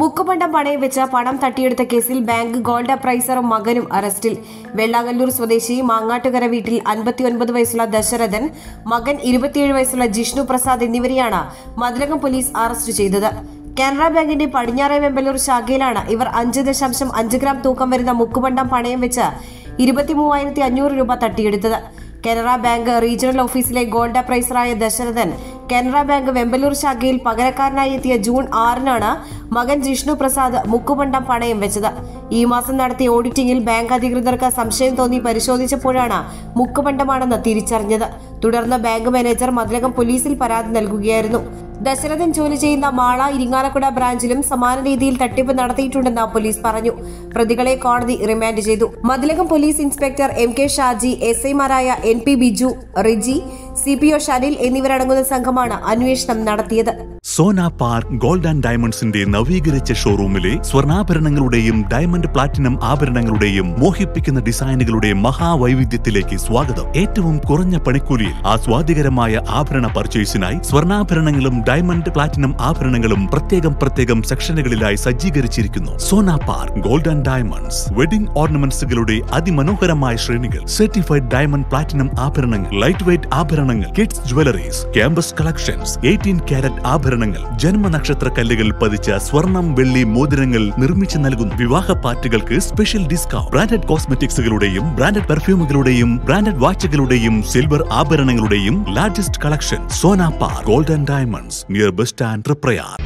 മുക്കുപണ്ടം പണയം വെച്ച പണം തട്ടിയെടുത്ത കേസിൽ ബാങ്ക് ഗോൾഡ് അപ്രൈസറും മകനും അറസ്റ്റിൽ. വെള്ളാങ്ങല്ലൂർ സ്വദേശി മാങ്ങാട്ടുകര വീട്ടിൽ അൻപത്തിയൊൻപത് വയസ്സുള്ള ദശരഥൻ മകൻ ഇരുപത്തിയേഴ് വയസ്സുള്ള ജിഷ്ണു പ്രസാദ് എന്നിവരെയാണ് മതിലകം പോലീസ് അറസ്റ്റ് ചെയ്തത്. കാനറ ബാങ്കിന്റെ പടിഞ്ഞാറെ വെമ്പലൂർ ശാഖയിലാണ് ഇവർ അഞ്ച് ദശാംശം അഞ്ച് ഗ്രാം തൂക്കം വരുന്ന മുക്കുപണ്ടം പണയം വെച്ച് ഇരുപത്തിമൂവായിരത്തി അഞ്ഞൂറ് രൂപ തട്ടിയെടുത്തത്. കാനറ ബാങ്ക് റീജിയണൽ ഓഫീസിലെ ഗോൾഡ് അപ്രൈസറായ ദശരഥൻ കാനറ ബാങ്ക് വെമ്പലൂർ ശാഖയിൽ പകരക്കാരനായി എത്തിയ ജൂൺ ആറിനാണ് മകൻ ജിഷ്ണു പ്രസാദ് മുക്കുപണ്ടം പണയം വെച്ചത്. ഈ മാസം നടത്തിയ ഓഡിറ്റിംഗിൽ ബാങ്ക് അധികൃതർക്ക് സംശയം തോന്നി പരിശോധിച്ചപ്പോഴാണ് മുക്കുപണ്ടമാണെന്ന് തിരിച്ചറിഞ്ഞത്. തുടർന്ന് ബാങ്ക് മാനേജർ മതിലകം പോലീസിൽ പരാതി നൽകുകയായിരുന്നു. ദശരഥൻ ജോലി ചെയ്യുന്ന മാള ഇരിങ്ങാലക്കുട ബ്രാഞ്ചിലും സമാന രീതിയിൽ തട്ടിപ്പ് നടത്തിയിട്ടുണ്ടെന്ന് പോലീസ് പറഞ്ഞു. പ്രതികളെ കോടതി റിമാൻഡ് ചെയ്തു. Mathilakam police inspector M K Shaji S ഐമാരായ N P Biju Riji C P O Shanil എന്നിവരടങ്ങുന്ന സംഘമാണ് അന്വേഷണം നടത്തിയത്. സോന പാർക്ക് ഗോൾഡ് ആൻഡ് ഡയമണ്ട്സിന്റെ നവീകരിച്ച ഷോറൂമിലെ സ്വർണാഭരണങ്ങളുടെയും ഡയമണ്ട് പ്ലാറ്റിനം ആഭരണങ്ങളുടെയും മോഹിപ്പിക്കുന്ന ഡിസൈനുകളുടെ മഹാവൈവിധ്യത്തിലേക്ക് സ്വാഗതം. ഏറ്റവും കുറഞ്ഞ പണിക്കൂലിയിൽ ആസ്വാദികരമായ ആഭരണ പർച്ചേസിനായി സ്വർണാഭരണങ്ങളും ഡയമണ്ട് പ്ലാറ്റിനം ആഭരണങ്ങളും പ്രത്യേകം പ്രത്യേകം സെക്ഷനുകളിലായി സജ്ജീകരിച്ചിരിക്കുന്നു. Sona park gold and diamonds wedding ഓർണമെന്റ്സുകളുടെ അതിമനോഹരമായ ശ്രേണികൾ സർട്ടിഫൈഡ് ഡയമണ്ട് പ്ലാറ്റിനം ആഭരണങ്ങൾ ലൈറ്റ് വെയ്റ്റ് ആഭരണങ്ങൾ kids jewelleries campus collections eighteen carat ആഭരണങ്ങൾ ജന്മനക്ഷത്ര കല്ലുകൾ പതിച്ച സ്വർണം വെള്ളി മോതിരങ്ങൾ നിർമ്മിച്ചു നൽകുന്നു വിവാഹ പാർട്ടികൾക്ക് സ്പെഷ്യൽ ഡിസ്കൗണ്ട് ബ്രാൻഡഡ് കോസ്മെറ്റിക്സുകളുടെയും ബ്രാൻഡഡ് പെർഫ്യൂമുകളുടെയും ബ്രാൻഡഡ് വാച്ചുകളുടെയും സിൽവർ ആഭരണങ്ങളുടെയും largest collection സോനാപ്പാർ golden gold diamonds near bus stand Prayar